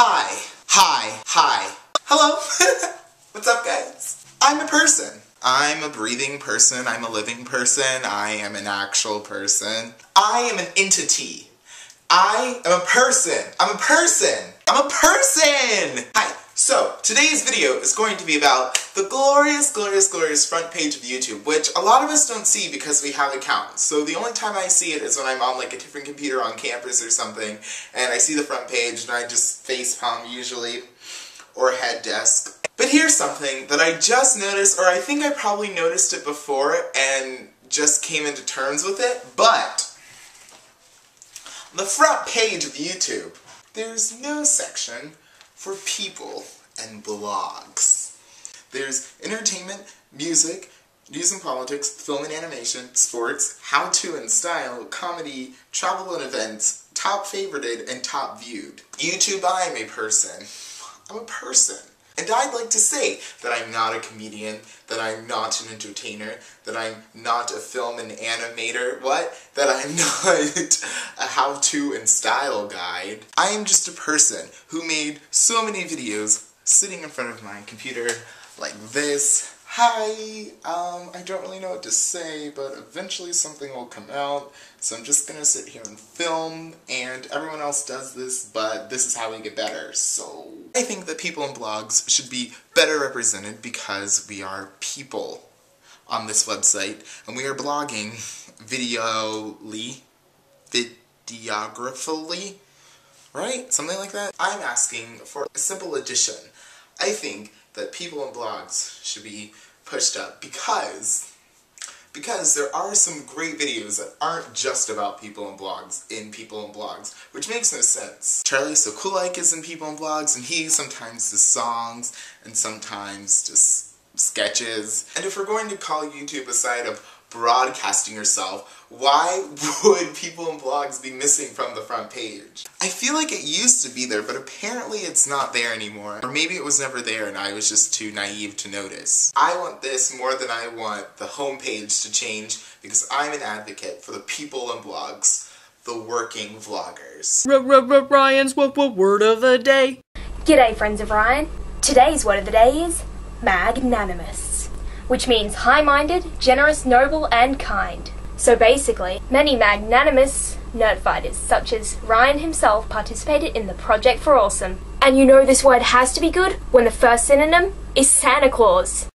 Hi, hi, hi. Hello. What's up, guys? I'm a person. I'm a breathing person. I'm a living person. I am an actual person. I am an entity. I am a person. I'm a person. I'm a person. Hi. So, today's video is going to be about the glorious, glorious, glorious front page of YouTube, which a lot of us don't see because we have accounts. So the only time I see it is when I'm on like a different computer on campus or something, and I see the front page and I just face palm usually, or head desk. But here's something that I just noticed, or I think I probably noticed it before and just came into terms with it, but the front page of YouTube, there's no section for people and blogs. There's entertainment, music, news and politics, film and animation, sports, how-to and style, comedy, travel and events, top favorited, and top viewed. YouTube, I am a person. I'm a person. And I'd like to say that I'm not a comedian, that I'm not an entertainer, that I'm not a film and animator, what? That I'm not a how-to and style guide. I am just a person who made so many videos sitting in front of my computer like this hi, um, I don't really know what to say, but eventually something will come out, so I'm just gonna sit here and film, and everyone else does this, but this is how we get better, so... I think that people in blogs should be better represented because we are people on this website, and we are blogging videoly, videographically, right? Something like that? I'm asking for a simple addition. I think that people in blogs should be pushed up because because there are some great videos that aren't just about people and blogs in people and blogs, which makes no sense. Charlie Sokulike is in people and blogs, and he sometimes does songs, and sometimes just sketches. And if we're going to call YouTube a site of broadcasting yourself, why would people and blogs be missing from the front page? I feel like it used to be there, but apparently it's not there anymore. Or maybe it was never there and I was just too naive to notice. I want this more than I want the homepage to change because I'm an advocate for the people and blogs, the working vloggers. R Ryan's word of the day. G'day friends of Ryan. Today's word of the day is magnanimous which means high-minded, generous, noble, and kind. So basically, many magnanimous nerdfighters, such as Ryan himself, participated in the Project for Awesome. And you know this word has to be good when the first synonym is Santa Claus.